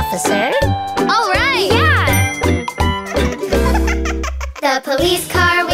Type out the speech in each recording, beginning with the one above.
officer. All right. Yeah! the police car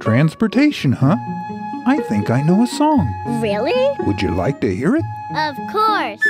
transportation, huh? I think I know a song. Really? Would you like to hear it? Of course.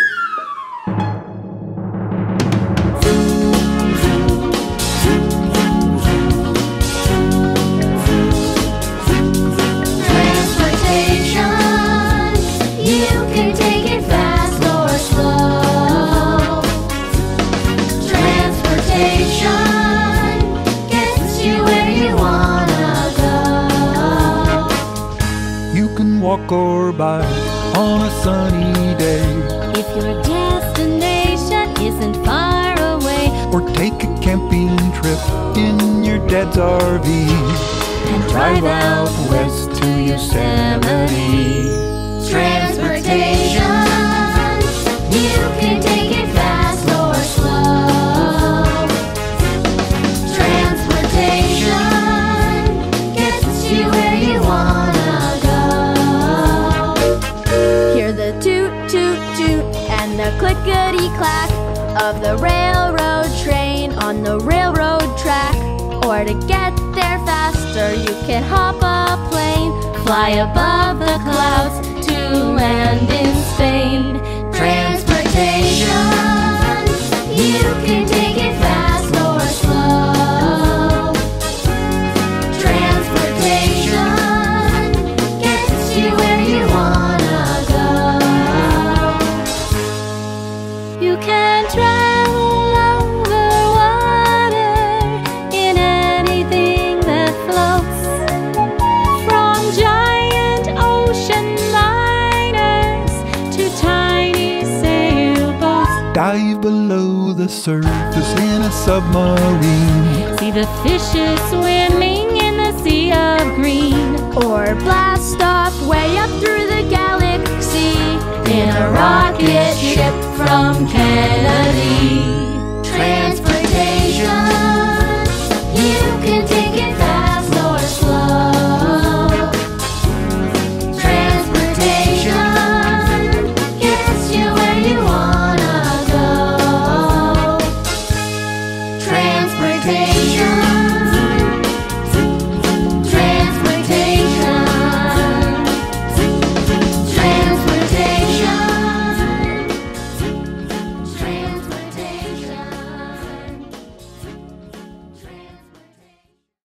Camping trip in your dad's RV. and drive out west to Yosemite. Transportation, you can take it fast or slow. Transportation gets you where you wanna go. Hear the toot toot toot and the clickety clack of the railroad train on the railroad track. Or to get there faster, you can hop a plane, fly above the clouds to land in Spain. Surface in a submarine. See the fishes swimming in the sea of green. Or blast off way up through the galaxy In a rocket ship from Kennedy. Transportation,